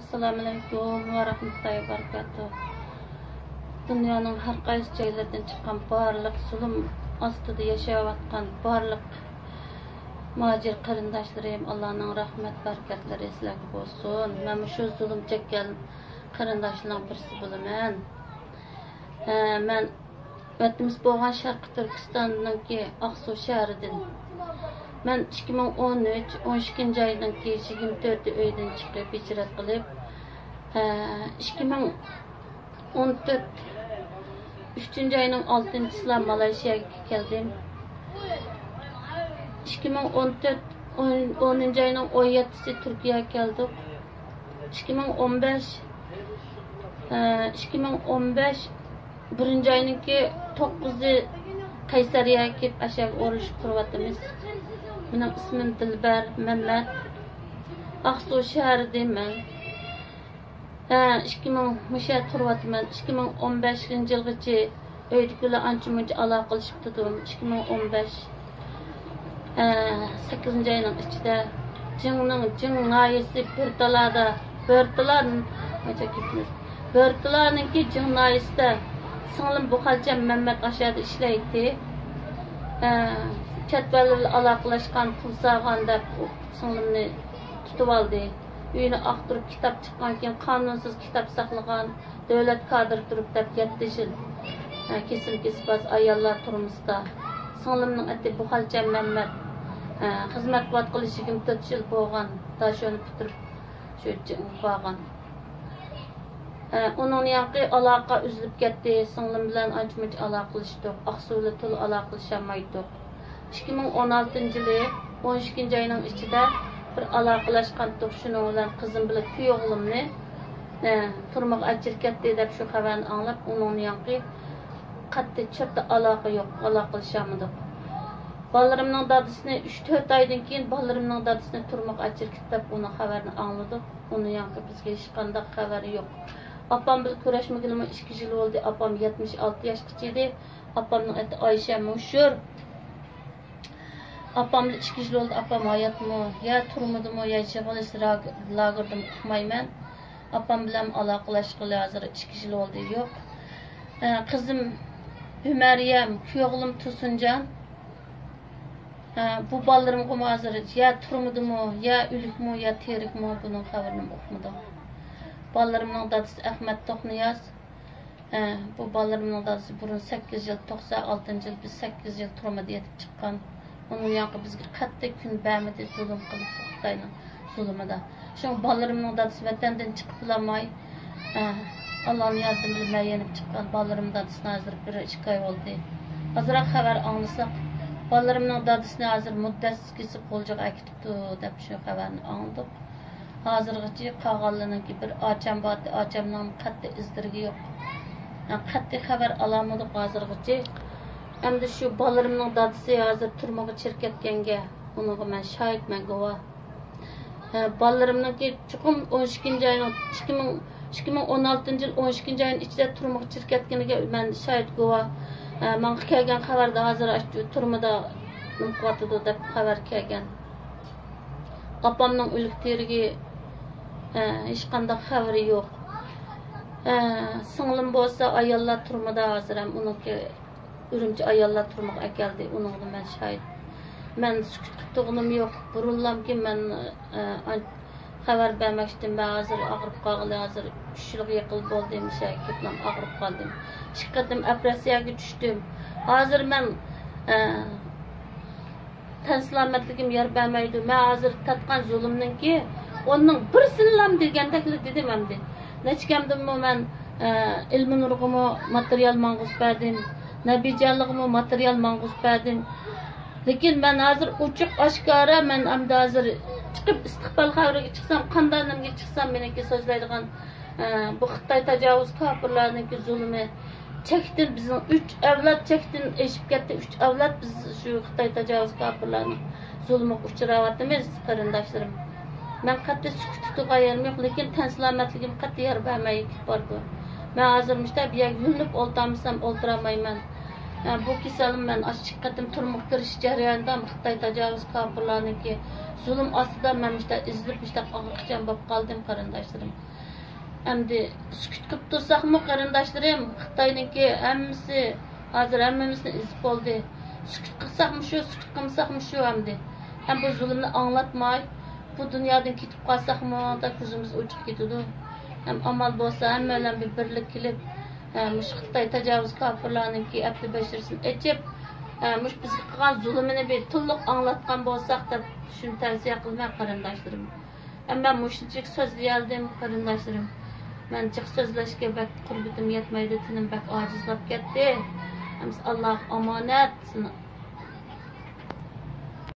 assalomu alaykum va rahmatullohi va barakatuh. Dunyoning har qaysi joylaridan chiqqan barliq zulm ostida yashayotgan barliq muhojir qarindoshlarim allohning rahmat barakatlari sizlarga bo'lsin. Man shu zulm chekkan qarindoshlarning birisi bo'laman. Man vatanimiz bo'lgan sharqi turkistonniki oqsuv shahridan man ikki ming o'n uch o'n ikkinchi oydan keyin yigirma to'rti uydan chiqib hijrat qilib ikki ming o'n to'rt uchinchi oyning oltinchisida malayziyaga keldim. ikki ming o'n to'rt o'ninchi oyning o'n yettisi turkiyaga keldik. ikki ming o'n besh ikki ming o'n besh birinchi to'qqizi qaysariyaga ashaga o'rishib turyapmiz Benim ismim Dilber Mehmet. Aksu Ha, 2000 müşe turvatman 2015 yılgıcı öydüküle anca munca ala qilishib tudim 2015 8 ayının içinde Cingning Cing nayisi bir dalada bir dalan acha ketmiz. Bir dalanınki Cing nayisida singlim Buxalcam Mehmet aşağıda ishlaydi. Chet bilan aloqalashgan pul sog'an deb singlimni tutib oldi uyini oqtirib kitob chiqqan keyin qonunsiz kitob saqlagan davlat kadr turib deb yetti yil kesim kesbaz ayollar turmusida singlimning ati buxalcha mammat xizmat qilish yigirma to'rt yil bo'lgan shuni bitirib shu bo'lgan uning yoqi aloqa uzilib ketdi singlim bilan ancha muncha aloqalashdik oqsuvli til aloqalasholmaydik ikki ming o'n oltinchi yili o'n ikkinchi oyning ichida bir aloqalashgan shuning bilan qizim bilan kuyog'limni e, turmoq achir ketdi deb shu xabarni anglab uni yoqi qattiq chirta aloqa yo'q aloqalashamadik bolalarimning dadisini uch to'rt oydan keyin bolalarimning dadisini turmoq ajir deb uni xabarini angladik uni yoqi bizga hech qanday xabari yo'q. Opam bilan ko'rashmaganimiz ikki yil bo'ldi opam yetmish olti yoshgacha edi opamning ati oysha mushur opamni ikki yil bo'ldi opam hayotmi yo turmadimi yo yig'ilish lagerda uqmayman opam bilan aloqalashg'ili hozir ikki yil bo'ldi yo'q qizim bumaryam kuyog'lim tursunjon bu bolalarimga hozir ya turmadimi ya o'likmi ya terikmi buning xabarini uqmadim bolalarimning dadasi ahmad to'qniyoz bu bolalarimning dadasi burun sakkiz yil to'qson oltinchi yil biz sakkiz yil turmadi yetib chiqqan Onun yanqı bizga qattiq kun bamidi zulm qilib Xitoyning zulmida. Shu bolalarimning dadasi vatandan chiqib bilamay Allohning yordami bilan yenib chiqqan bolalarim dadasini hozir bir ikki oy bo'ldi. Hozirroq xabar anglasak, bolalarimning dadasini hozir muddatsiz kesib qo'ljaga akitibdi deb shu xabarni angladik. Hozirgacha qolganlarniki bir ocham bor, ochamning qattiq izdirgi yo'q. Qattiq xabar olamadik hozirgacha. Endi shu bolalarimning dadasi hozir turmaga chirib ketganga uniga man shohidman guvoh. Bolalarimniki chuqum o'n ikkinchi oy ikki ming ikki ming o'n oltinchi yil o'n ikkinchi oyni ichida turmaga chirib ketganiga man shohid guvoh. Manga kelgan xabarda hozir turmada nima qilyotidi deb xabar kelgan. Opamning o'lik terigi hech qanday xabari yo'q. Singlim bo'lsa ayollar turmada hozir ham uniki urumchi ayollar turmoqqa keldi uningga men shohid men sukut qilib yo'q. Burunlamki men e, xabar bermoqchidim man hozir og'rib qolg'ili hozir uch yilga yaqin bo'ldi ketmam og'rib qoldim. Ikki qatim operatsiyaga tushdim. Hozir men e, tan salomatligim yor bermaydi. Man hozir tatgan zulmninki onun birsinlam degandakli dedim endi necha kamdimi man e, ilmi nurg'imi material mang'uz berdim. Nabijonligimi material mang'uz lekin man hozir ochiq oshkora man endi hozir chiqib istiqbol qabriga chiqsam qandanimga chiqsam meniki so'zlaydigan e, bu xitoy tajovuz kofirlarniki zulmi. Chekdin bizni uch avlod chekdin eshib ketdi uch avlod biz shu xitoy tajovuz kofirlarni zulmiga uchrayapmiz qarindoshlarim man qattiq sukut tutib yo'q lekin tan salomatligim qat'iy yer bermay bordi man hozir mushta bu yoq yulinib o'ltiramsam o'ltirolmayman bu kasalni man ikki qatim turmuq kirish jarayonida xitoy tajovuz kofirlarniki zulm ostida man izlab og'riqchan bo'lib qoldim qarindoshlarim endi sukut qilib tursaqmi qarindoshlarim xitoyniki hammasi hozir hammamizni izib bo'ldi sukut qilsaqmi shu sukut qilmasaqmi shu endi ham bu zulmni anglatmay bu dunyodan ketib qolsaqmi ko'zimiz o'chib ketadi ham amal bo'lsa hamma bilan bir birlik qilib shu e, xitoy tajovuz kofirlarniki abdi bashirsini ichib e, mush bizga qilgan zulmini bir to'liq anglatgan bo'lsak deb shuni tavsiya qilman qarindoshlarim man mushunchalik so'zlayoldim qarindoshlarim man jiq so'zlashga bak qurbitim yetmaydi tinim bak ojizlab ketdi alloh omonat sizni